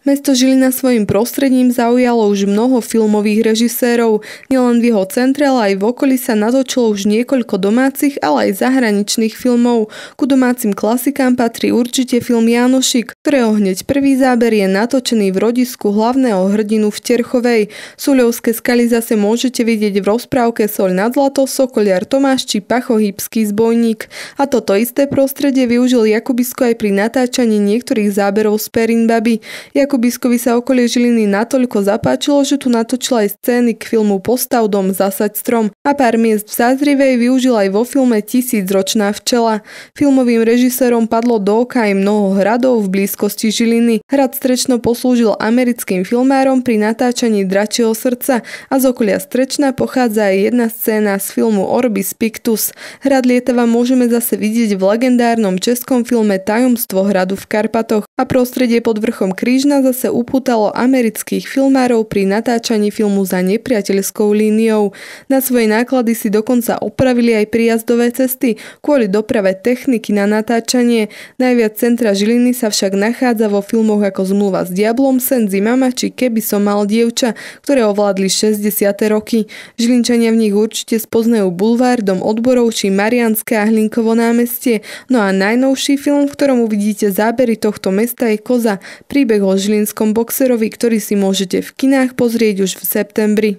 Mesto Žilina svojim prostredím zaujalo už mnoho filmových režisérov. Nielen v jeho centre, ale aj v okolí sa natočilo už niekoľko domácich, ale aj zahraničných filmov. Ku domácim klasikám patrí určite film Janošik, ktorého hneď prvý záber je natočený v rodisku hlavného hrdinu v Terchovej. Suľovské skaly zase môžete vidieť v rozprávke Soľ nad zlato, Sokoliar Tomáš či Pachohybský zbojník. A toto isté prostredie využil Jakubisko aj pri natáčaní niektorých záberov z Perinbaby. Jakubiskovi sa okolie Žiliny natoľko zapáčilo, že tu natočil aj scény k filmu Postav dom, zasať strom a pár miest v Zázrivej využil aj vo filme Tisícročná včela. Filmovým režisérom padlo do oka aj mnoho hradov v blízkosti Žiliny. Hrad Strečno poslúžil americkým filmárom pri natáčaní Dračieho srdca a z okolia Strečna pochádza aj jedna scéna z filmu Orbis Pictus. Hrad Lietava môžeme zase vidieť v legendárnom českom filme Tajomstvo hradu v Karpatoch a prostredie pod vrchom Krížna zase upútalo amerických filmárov pri natáčaní filmu za nepriateľskou líniou. Na svoje náklady si dokonca opravili aj prijazdové cesty kvôli doprave techniky na natáčanie. Najviac centra Žiliny sa však nachádza vo filmoch ako Zmluva s diablom, Sen mama či Keby som mal dievča, ktoré ovládli 60. roky. Žilinčania v nich určite spoznajú Bulvár, Dom odborov či Marianské a Hlinkovo námestie. No a najnovší film, v ktorom uvidíte zábery tohto mesta je Koza, príbeh o žilinskom boxerovi, ktorý si môžete v kinách pozrieť už v septembri.